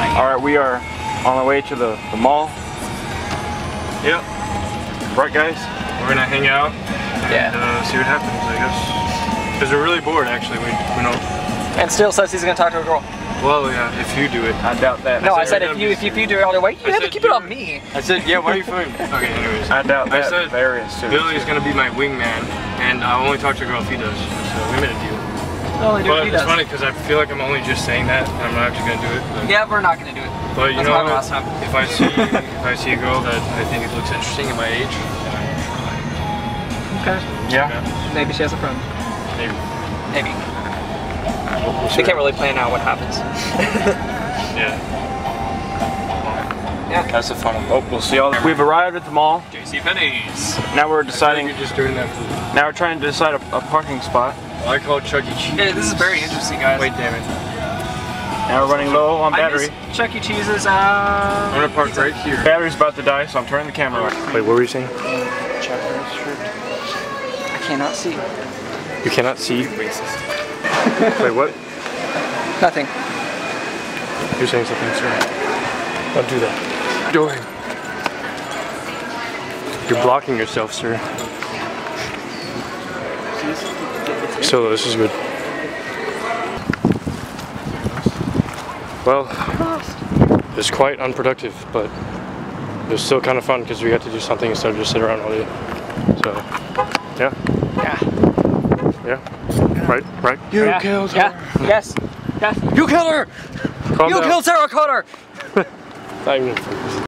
All right, we are on our way to the, the mall. Yep. Right, guys? We're gonna hang out Yeah. uh, see what happens, I guess. Because we're really bored, actually. We, we know. And still says he's gonna talk to a girl. Well, yeah, if you do it. I doubt that. No, I said said if I'm you if you do it all the way, you I have to keep it on me. I said, yeah, why are you filming? okay, anyways. I doubt that. I said. Billy's gonna be my wingman, and I'll only talk to a girl if he does. So we made a deal. Only do But what he it's does. funny because I feel like I'm only just saying that, and I'm not actually gonna do it. But, Yeah, we're not gonna do it. but you That's know what? last time. If I see if I see a girl that I think it looks interesting at my age, then I Okay. Yeah. Maybe she has a friend. maybe. Maybe. We can't really plan out what happens. Yeah. Yeah. That's the fun. Oh, we'll see all. We've arrived at the mall. JC Penney's. Now we're deciding. think you're just doing that for. Now we're trying to decide a, a parking spot. I call it Chuck E. Cheese. Hey, this is very interesting, guys. Wait, damn it. Now we're running low on I battery. miss Chuck E. Cheese's. Uh, I'm gonna park right here. Battery's about to die, so I'm turning the camera on. Wait, what were you saying? I cannot see. You cannot see. Racist. Wait, what? Nothing. You're saying something, sir. Don't do that. Doing. You're blocking yourself, sir. So this is good. Well, it's quite unproductive, but it was still kind of fun because we got to do something instead of just sit around all day. So, yeah, Yeah. yeah, right, right. You yeah. killed Yeah. Yes. Yes. You killed her. Calm you down. killed Sarah Connor. Not even-